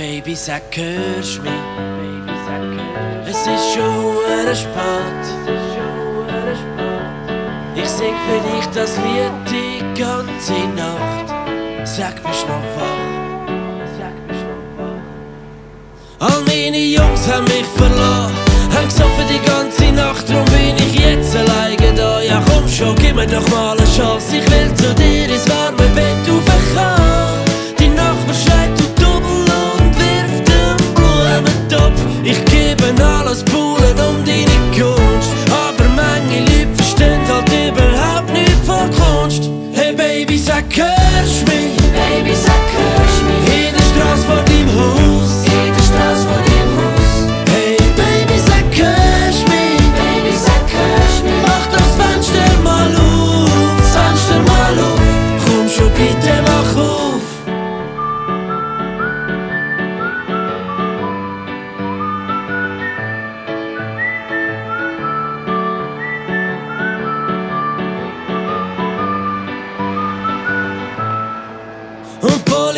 Baby, sag, hörst mich? Es ist schon hure spät. Ich sing für dich das Lied die ganze Nacht. Sag, bist noch wach? All meine Jungs haben mich verloren, haben gesoffen die ganze Nacht, drum bin ich jetzt alleine da. Ja komm schon, gib mir doch mal eine Chance, ich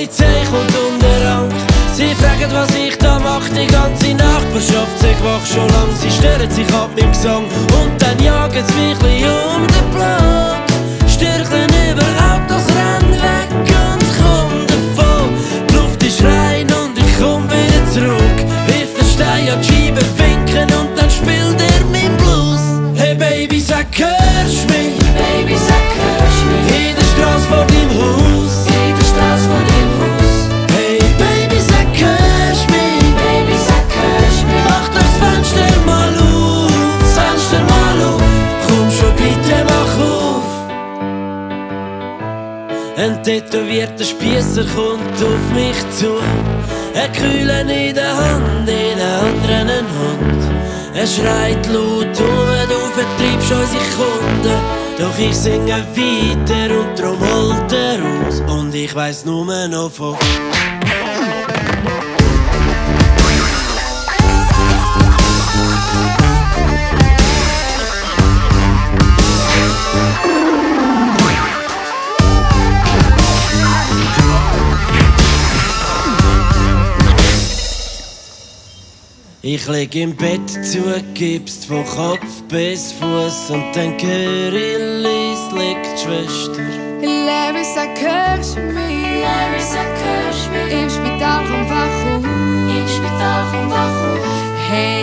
Polizei kommt den Rang. Sie fragen, was ich da mach, die ganze Nachbarschaft sagt wach schon lang. Sie stören sich ab mit dem Gesang und dann jagen sie mich um den Block. Stürcheln über Autos, rennen weg und komm davon. Die Luft ist rein und ich komm wieder zurück. Wirf den Stein an die winken und dann spielt er mein Blues. Hey Baby, sag, hörst mich? Baby, sag, Ein tätowierter Spiesser kommt auf mich zu. Ein Kühlen in der Hand, in der anderen ein Hund. Er schreit laut um, du vertreibst unsere Kunden. Doch ich singe weiter und drum holt er aus. Und ich weiss nur noch von. Ich leg im Bett zugibst von Kopf bis Fuß und dann höre ich, Lies liegt die Schwester. Larry, sag, hörst du mich? Larry, sag, hörst mich? Im Spital komm wach auf. Im Spital komm wach auf. Hey,